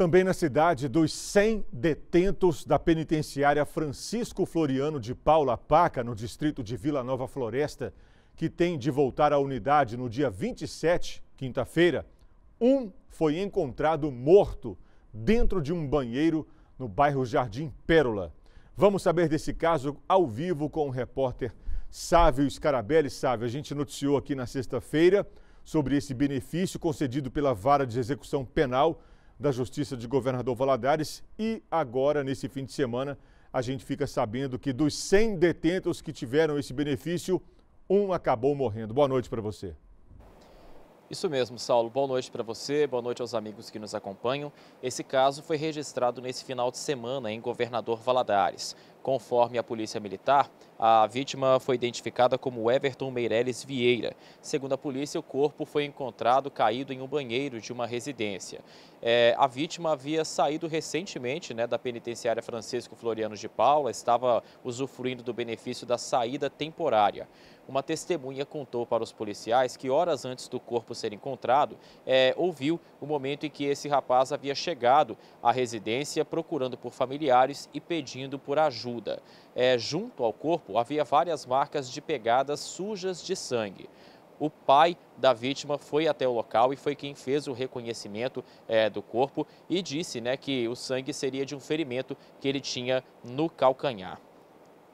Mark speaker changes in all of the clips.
Speaker 1: Também na cidade, dos 100 detentos da penitenciária Francisco Floriano de Paula Paca, no distrito de Vila Nova Floresta, que tem de voltar à unidade no dia 27, quinta-feira, um foi encontrado morto dentro de um banheiro no bairro Jardim Pérola. Vamos saber desse caso ao vivo com o repórter Sávio Scarabelli. Sávio, a gente noticiou aqui na sexta-feira sobre esse benefício concedido pela Vara de Execução Penal da Justiça de Governador Valadares e agora, nesse fim de semana, a gente fica sabendo que dos 100 detentos que tiveram esse benefício, um acabou morrendo. Boa noite para você.
Speaker 2: Isso mesmo, Saulo. Boa noite para você, boa noite aos amigos que nos acompanham. Esse caso foi registrado nesse final de semana em Governador Valadares. Conforme a Polícia Militar, a vítima foi identificada como Everton Meirelles Vieira. Segundo a polícia, o corpo foi encontrado caído em um banheiro de uma residência. É, a vítima havia saído recentemente né, da penitenciária Francisco Floriano de Paula, estava usufruindo do benefício da saída temporária. Uma testemunha contou para os policiais que horas antes do corpo ser encontrado, é, ouviu o momento em que esse rapaz havia chegado à residência procurando por familiares e pedindo por ajuda. É, junto ao corpo havia várias marcas de pegadas sujas de sangue. O pai da vítima foi até o local e foi quem fez o reconhecimento é, do corpo e disse né, que o sangue seria de um ferimento que ele tinha no calcanhar.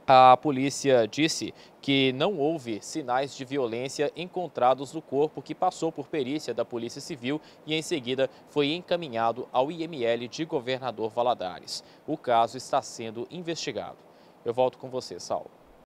Speaker 2: A polícia disse que não houve sinais de violência encontrados no corpo que passou por perícia da Polícia Civil e em seguida foi encaminhado ao IML de Governador Valadares. O caso está sendo investigado. Eu volto com você, Saulo.